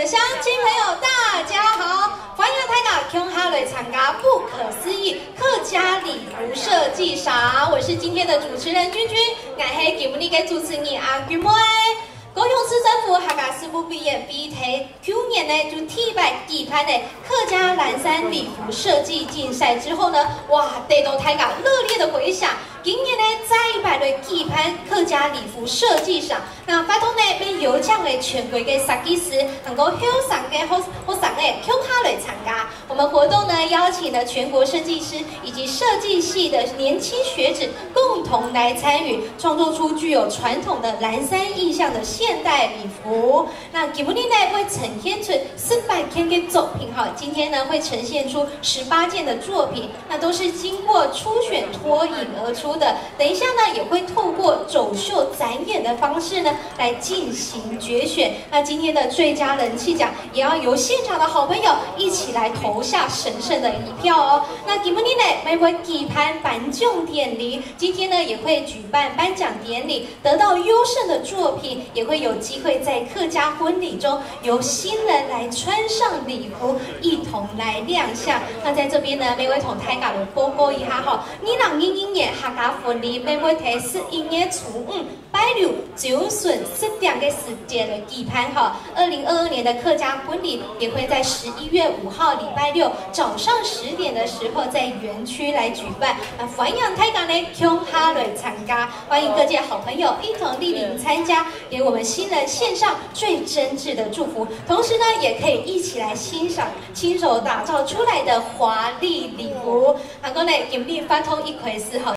的乡亲朋友，大家好，欢迎大家共哈瑞参加不可思议客家礼服设计赏。我是今天的主持人君君，我是节目里的主持人阿君妹。高雄市政府客家师傅毕业，比提去年呢就替办举办的客家蓝山礼服设计竞赛之后呢，哇，得到大家热烈。再办的举办客家礼服设计赏，那发通呢被有奖的全国的设计师能够欣赏嘅好好赏嘅共哈来参加。们活动呢邀请了全国设计师以及设计系的年轻学子共同来参与，创作出具有传统的蓝山意象的现代礼服。那吉布尼呢会呈现出四百件的作品哈，今天呢会呈现出十八件的作品，那都是经过初选脱颖而出。的，等一下呢，也会透过走秀展演的方式呢，来进行决选。那今天的最佳人气奖，也要由现场的好朋友一来投下神圣的一票哦。那吉姆尼呢，每位举办颁奖典礼，今天呢也会举办颁奖典礼，得到优胜的作品，也会有机会在客家婚礼中由新人来穿上礼服，一同来亮相。那在这边呢，每位同台港的报告一下哈，你让英英也哈。家婚礼每位提示一月初五、拜六、九顺十点的时间来举办哈。二零二二年的客家婚礼也会在十一月五号礼拜六早上十点的时候在园区来举办。那欢迎台港的琼哈来参加，欢迎各界好朋友一同莅临参加，给我们新人献上最真挚的祝福。同时呢，也可以一起来欣赏亲手打造出来的华丽礼服。阿哥呢，有力发通一回事哈。